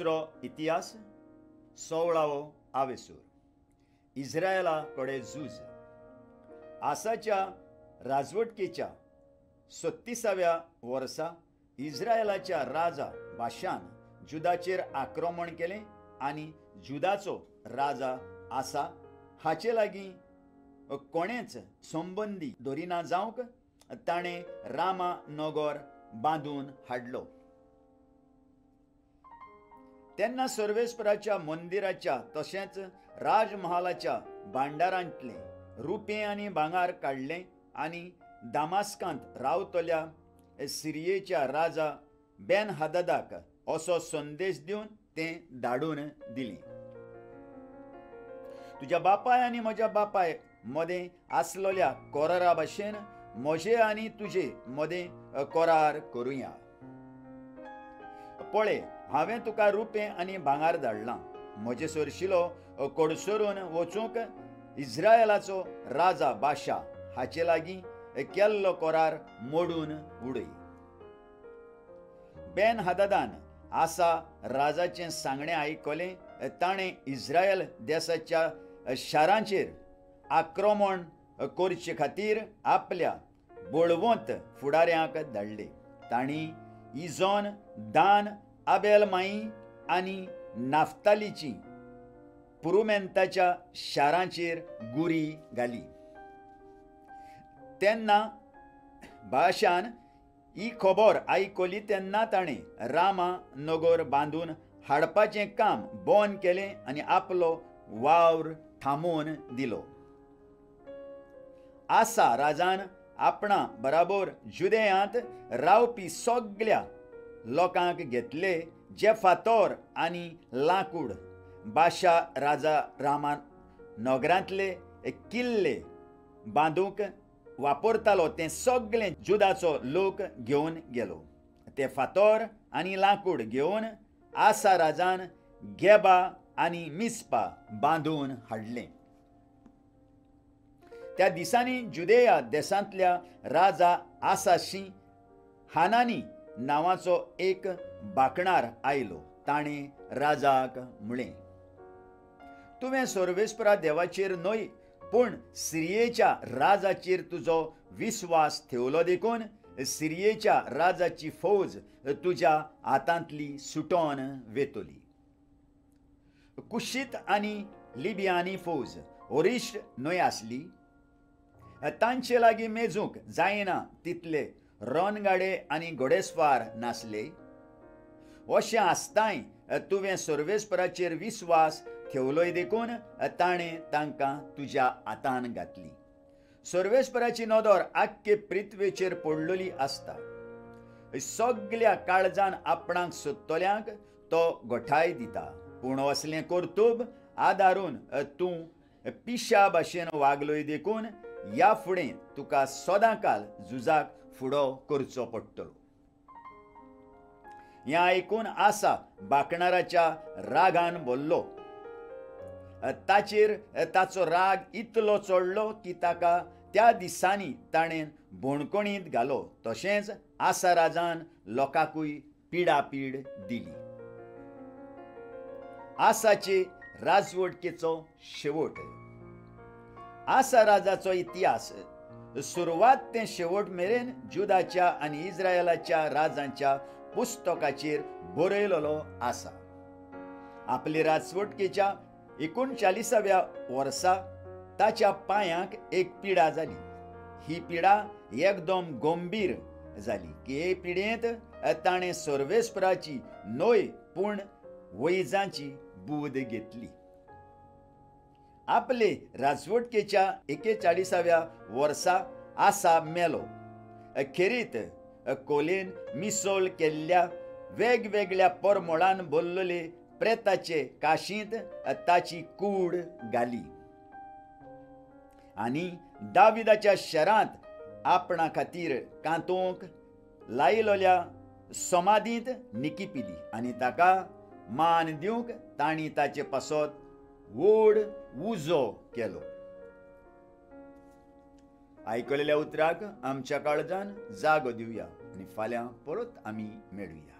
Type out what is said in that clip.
इतिहास सोळावो आवेसूर इस्रायला कडे झूज आसाच्या राजवटकेच्या सत्तीसाव्या वर्सा इस्रायलाच्या राजा बाशान जुदाचेर आक्रमण केले आनी जुदाचो राजा आसा हाचे लागीं कोणेच संबंदी दोरिना जावंक ताणें रामा नगर बांदून हाडलो तेन्ना सर्वेश्वराच्या मंदिराच्या तशेंच राजमहालाच्या भांडारांतले रुपें आनी भांगार काडलें आनी दामास्कांत रावतल्या सिरियेच्या राजा बेन हददाक असो संदेश दिवन तें धाडून दिली. तुज्या बापाय आनी म्हज्या बापाय मदें आसलोल्या कोरारा भाशेन म्हजे आनी तुजे मदें कोरार करुया. पळय हांवें तुका रुपें आनी भांगार धाडलां. म्हजे सरशिलो कोडसरून वचूंक इस्रायलाचो राजा बाशा हाचे लागीं केल्लो कोरार मोडून उडय. बेन हदादान आसा राजाचें सांगणें आयकलें ताणें इस्रायल देशाच्या शारांचेर आक्रमण करचे खातीर आपल्या बळवंत फुडाऱ्यांक धाडले. तांणी इजोन दान आबेल माई आनी नाफ्तालीची पुरुमेंताच्या शारांचेर गुरी घाली. तेन्ना भाशान ही खबर आयकली तेन्ना ताणें रामा नगर बांदून हाडपाचें काम बंद केलें आनी आपलो वावर थांबोवन दिलो. आसा राजान आपणा बराबर जुदेयांत रावपी सगल्या लोकांक घेतले जे फातोर आनी लांकूड. बाशा राजा रामान नगरांतले किल्ले बांदूंक वापरतालो तें सगळें जुदाचो लोक घेवन गेलो. ते फातोर आनी लांकूड घेवन आसा राजान गेबा आनी मिस्पा बांदून हाडलें. त्या दिसांनी जुदेया देशांतल्या राजा आसाशी हानानी नांवाचो एक बाकणार आयलो ताणें राजाक म्हळें तुवें सर्वेस्परा देवाचेर न्हय पूण सिरियेच्या राजाचेर तुजो विस्वास थेवलो देखून सिरियेच्या राजाची फौज तुज्या हातांतली सुटोन वेतोली. कुशीत आनी लिबियानी फौज ओरिश्ट न्हय आसली. तांचे लागीं मेजूंक जायना तितले रणगाडे आनी घोडेस्वार नासले अशें आसताय तुवें सर्वेस्पराचेर विस्वास ठेवलोय देखून ताणें तांकां तुज्या हातान घातली. सर्वेस्पराची नदर आख्खे पृथ्वेचेर पडलेली आसता. सगल्या काळजान आपणाक सोदतल्यांक तो गोठाय दिता. पूण असलें कर्तूब आदारून तूं पिशा भाशेन वागलोय देखून ह्या फुडें तुका सदांकाल झुजाक फुडो करचो पडटलो. हें आयकून आसा बाकणाराच्या रागान बोल्लो. ताचेर ताचो राग इतलो चडलो की ताका त्या दिसांनी ताणें भोणकोणींत घालो. तशेंच आसा राजान लोकांकूय पिडापीड दिली. आसाचे राजवटकेचो शेवट. आसा राजाचो इतिहास सुरवात ते शेवट मेरेन जुदाच्या आनी इस्रायलाच्या राजांच्या पुस्तकाचेर बरयलेलो आसा. आपले राजवटकेच्या एकोणचाळीसाव्या वर्सा ताच्या पांयांक एक पिडा जाली ही पिडा एकदम गंभीर जाली की हे पिडेंत ताणें सर्वेस्पराची न्हय पूण वैजांची बूद घेतली. आपले राजवटकेच्या एकेचाळीसाव्या वर्सा आसा मेलो. अखेरीत कोलेन मिसोळ केल्ल्या वेगवेगळ्या परमोळान बोल्लोले प्रेताचे काशींत ताची कूड घाली. आनी दाविदाच्या शरांत आपणा खातीर कांतोंक लायलोल्या समाधींत निकिपिली आनी ताका मान दिवंक तांणी ताचे पासत व्हड उजो केलो. आयकलेल्या उतराक आमच्या काळजान जागो दिवया आनी फाल्यां परत आमी मेळुया.